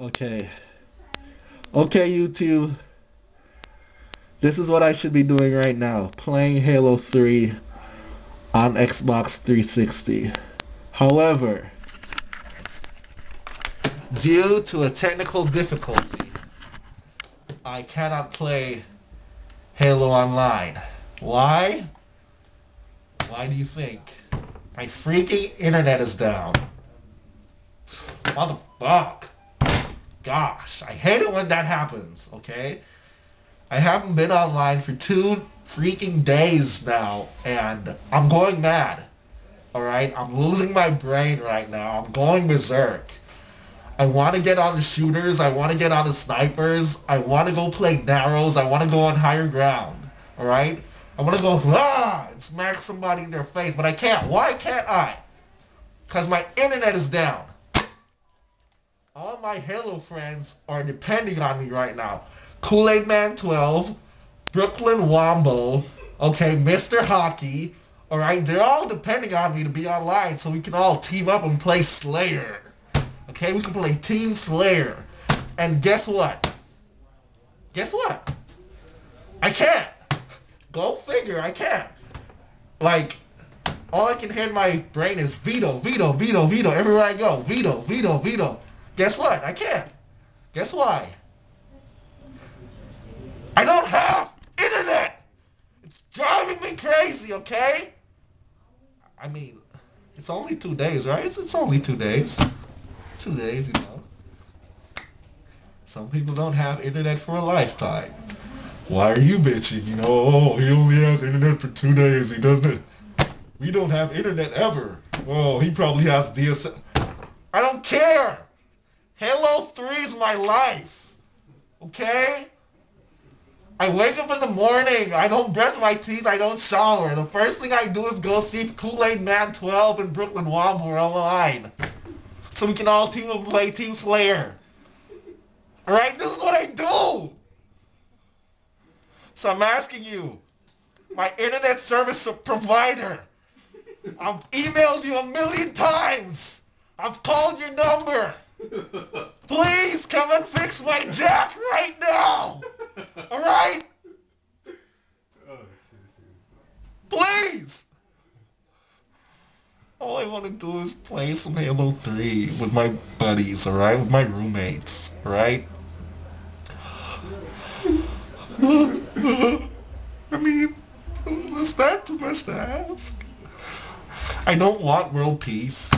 Okay. Okay, YouTube. This is what I should be doing right now. Playing Halo 3 on Xbox 360. However, due to a technical difficulty, I cannot play Halo Online. Why? Why do you think? My freaking internet is down. Motherfuck. Gosh, I hate it when that happens, okay? I haven't been online for two freaking days now, and I'm going mad. Alright? I'm losing my brain right now. I'm going berserk. I want to get on the shooters. I want to get on the snipers. I want to go play narrows. I want to go on higher ground. Alright? I want to go, ah, smack somebody in their face, but I can't. Why can't I? Because my internet is down. All my Halo friends are depending on me right now. Kool-Aid Man 12, Brooklyn Wombo, okay, Mr. Hockey, alright? They're all depending on me to be online so we can all team up and play Slayer. Okay, we can play Team Slayer. And guess what? Guess what? I can't. Go figure, I can't. Like, all I can hear in my brain is veto, veto, veto, veto. Everywhere I go, veto, veto, veto. Guess what? I can't. Guess why? I don't have internet. It's driving me crazy, okay? I mean, it's only two days, right? It's, it's only two days. Two days, you know. Some people don't have internet for a lifetime. Why are you bitching? You know, oh, he only has internet for two days. He doesn't. We don't have internet ever. Oh, he probably has DSL. I don't care. Halo 3 is my life. Okay? I wake up in the morning. I don't brush my teeth. I don't shower. The first thing I do is go see Kool-Aid Man 12 and Brooklyn Wombo online. So we can all team up and play Team Slayer. Alright? This is what I do. So I'm asking you, my internet service provider, I've emailed you a million times. I've called your number. Please come and fix my jack right now. All right? Please. All I want to do is play some Halo 3 with my buddies, alright? With my roommates, alright? I mean, is that too much to ask? I don't want world peace.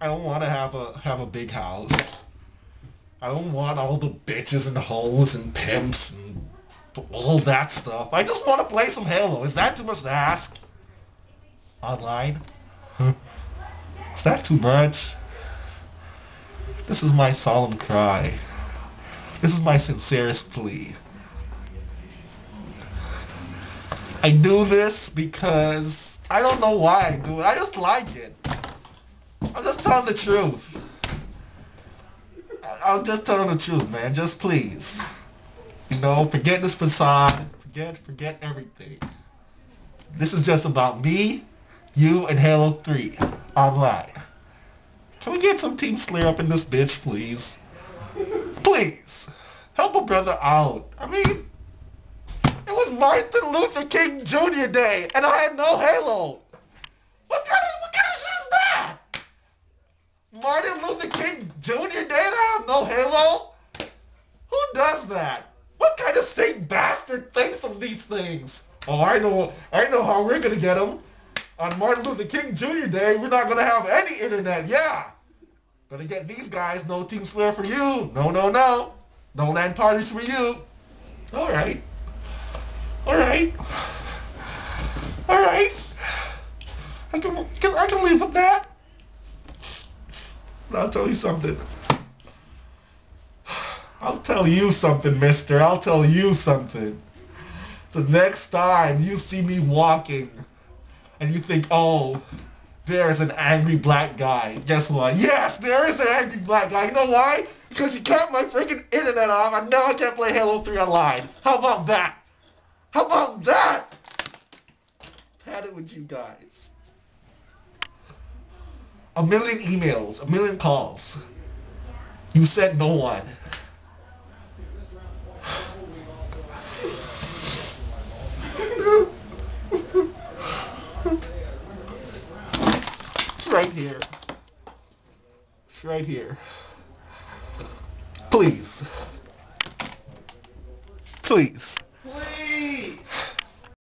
I don't want to have a have a big house. I don't want all the bitches and hoes and pimps and all that stuff. I just want to play some Halo. Is that too much to ask? Online? Is that too much? This is my solemn cry. This is my sincerest plea. I do this because I don't know why I do it. I just like it. I'm just telling the truth. I'm just telling the truth, man. Just please. You know, forget this facade. Forget, forget everything. This is just about me, you, and Halo 3 online. Can we get some Team Slayer up in this bitch, please? Please. Help a brother out. I mean, it was Martin Luther King Jr. Day, and I had no Halo. What kind of what kind of shit is that? Martin Luther King Jr. Day, have no Halo. Who does that? What kind of sick bastard thinks of these things? Oh, I know, I know how we're gonna get them. On Martin Luther King Jr. Day, we're not gonna have any internet. Yeah, gonna get these guys. No Team Slayer for you. No, no, no. No LAN parties for you. All right. Alright. Alright. I can, I can, I can live with that. I'll tell you something. I'll tell you something, mister. I'll tell you something. The next time you see me walking and you think, oh, there's an angry black guy. Guess what? Yes, there is an angry black guy. You know why? Because you cut my freaking internet off and now I can't play Halo 3 online. How about that? How about that? Had it with you guys. A million emails, a million calls. You said no one. It's right here. It's right here. Please. Please.